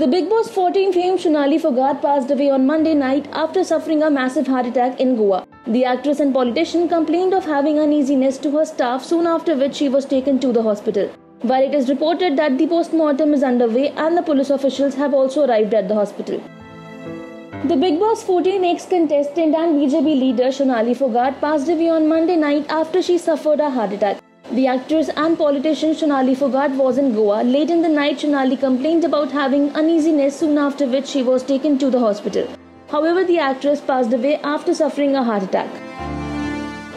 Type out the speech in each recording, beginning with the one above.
The Bigg Boss 14 fame Sonali Phogat passed away on Monday night after suffering a massive heart attack in Goa. The actress and politician complained of having uneasiness to her staff soon after which she was taken to the hospital. While it is reported that the post-mortem is underway and the police officials have also arrived at the hospital. The Bigg Boss 14 ex-contestant and BJP leader Sonali Phogat passed away on Monday night after she suffered a heart attack. The actress and politician Sonali Phogat was in Goa. Late in the night, Sonali complained about having uneasiness soon after which she was taken to the hospital. However, the actress passed away after suffering a heart attack.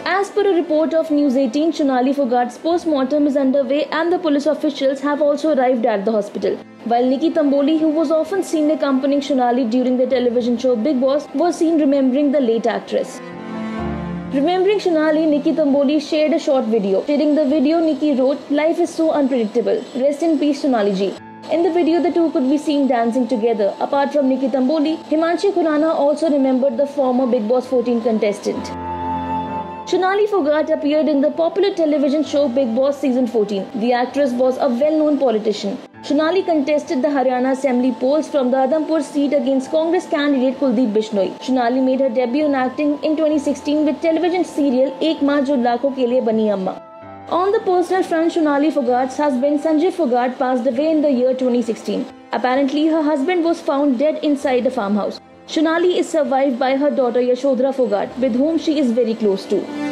As per a report of News 18, Sonali Phogat's post-mortem is underway and the police officials have also arrived at the hospital. While Nikki Tamboli, who was often seen accompanying Sonali during the television show Bigg Boss, was seen remembering the late actress. Remembering Sonali, Nikki Tamboli shared a short video. Sharing the video, Nikki wrote, Life is so unpredictable. Rest in peace, Sonali ji. In the video, the two could be seen dancing together. Apart from Nikki Tamboli, Himanshi Khurana also remembered the former Bigg Boss 14 contestant. Sonali Phogat appeared in the popular television show Bigg Boss Season 14. The actress was a well-known politician. Sonali contested the Haryana Assembly polls from the Adampur seat against Congress candidate Kuldeep Bishnoi. Sonali made her debut in acting in 2016 with television serial Ek Maa Jo Ke Liye Bani Amma. On the personal front, Sonali Phogat's husband Sanjay Phogat passed away in the year 2016. Apparently, her husband was found dead inside the farmhouse. Sonali is survived by her daughter Yashodhara Phogat, with whom she is very close to.